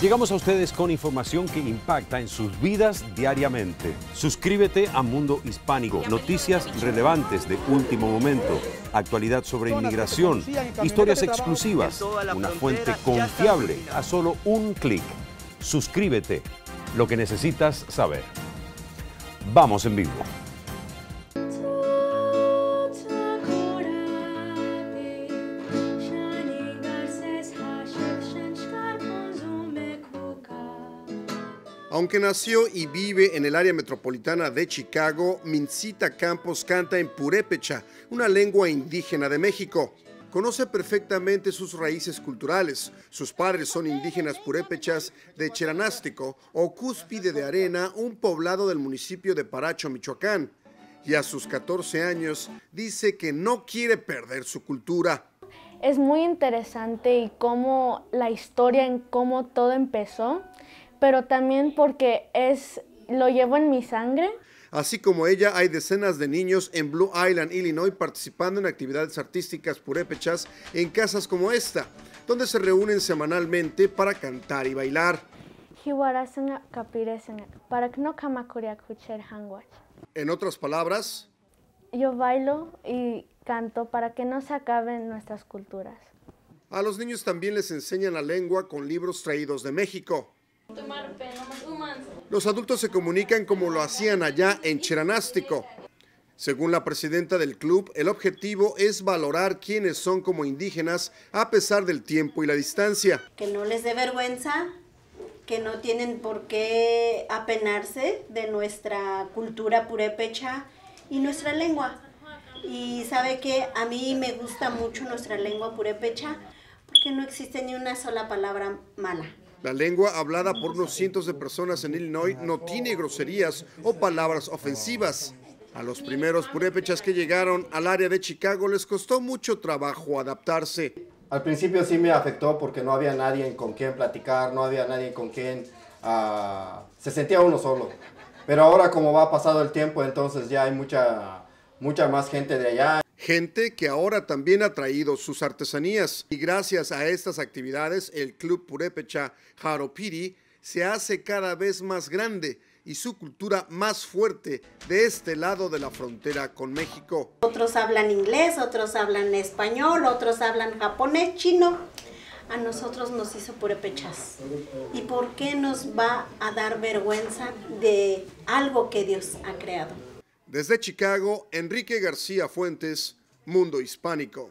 Llegamos a ustedes con información que impacta en sus vidas diariamente. Suscríbete a Mundo Hispánico, noticias relevantes de último momento, actualidad sobre inmigración, historias exclusivas, una fuente confiable a solo un clic. Suscríbete, lo que necesitas saber. Vamos en vivo. Aunque nació y vive en el área metropolitana de Chicago, Mincita Campos canta en purépecha, una lengua indígena de México. Conoce perfectamente sus raíces culturales. Sus padres son indígenas purépechas de Cheranástico o Cúspide de Arena, un poblado del municipio de Paracho, Michoacán. Y a sus 14 años dice que no quiere perder su cultura. Es muy interesante y cómo la historia en cómo todo empezó pero también porque es, lo llevo en mi sangre. Así como ella, hay decenas de niños en Blue Island, Illinois, participando en actividades artísticas purépechas en casas como esta, donde se reúnen semanalmente para cantar y bailar. En otras palabras, yo bailo y canto para que no se acaben nuestras culturas. A los niños también les enseñan la lengua con libros traídos de México. Los adultos se comunican como lo hacían allá en Cheranástico. Según la presidenta del club, el objetivo es valorar quiénes son como indígenas a pesar del tiempo y la distancia. Que no les dé vergüenza, que no tienen por qué apenarse de nuestra cultura purépecha y nuestra lengua. Y sabe que a mí me gusta mucho nuestra lengua purépecha porque no existe ni una sola palabra mala. La lengua hablada por unos cientos de personas en Illinois no tiene groserías o palabras ofensivas. A los primeros purépechas que llegaron al área de Chicago les costó mucho trabajo adaptarse. Al principio sí me afectó porque no había nadie con quien platicar, no había nadie con quien... Ah, se sentía uno solo. Pero ahora como va pasado el tiempo, entonces ya hay mucha, mucha más gente de allá. Gente que ahora también ha traído sus artesanías. Y gracias a estas actividades, el Club Purépecha Haropiri se hace cada vez más grande y su cultura más fuerte de este lado de la frontera con México. Otros hablan inglés, otros hablan español, otros hablan japonés, chino. A nosotros nos hizo purépechas. ¿Y por qué nos va a dar vergüenza de algo que Dios ha creado? Desde Chicago, Enrique García Fuentes, Mundo Hispánico.